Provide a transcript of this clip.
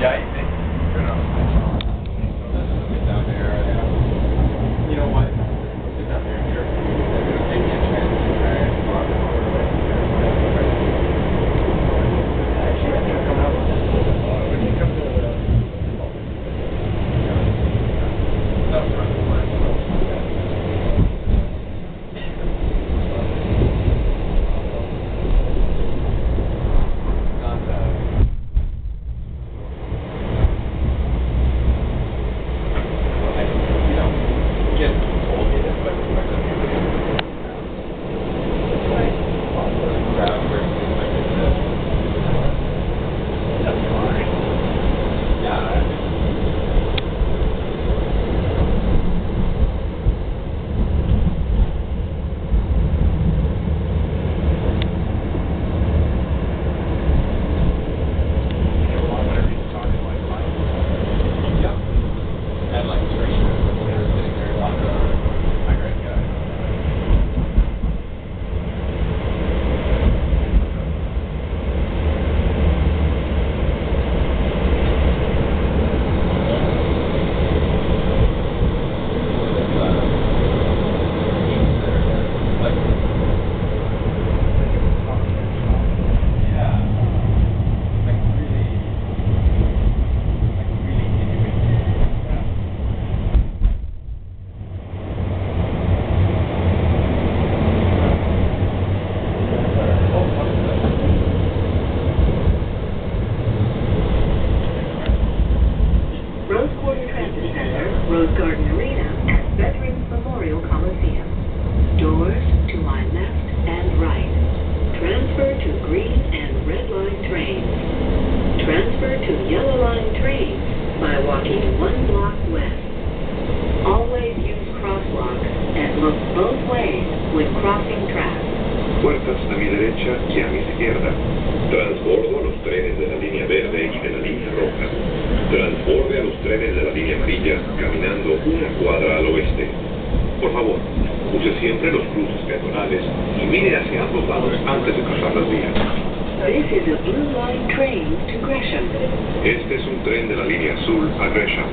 Yeah. Green and red line trains. Transfer to yellow line trains by walking one block west. Always use crosswalks and look both ways when crossing tracks. Puertas a mi derecha y a mi izquierda. Transbordo los trenes de la línea verde y de la línea roja. Transborde a los trenes de la línea amarilla caminando una cuadra al oeste. Por favor, use siempre los cruces peatonales y mire hacia ambos lados antes de cruzar las vías. This is a blue line train to Gresham. Este es un tren de la línea azul a Gresham.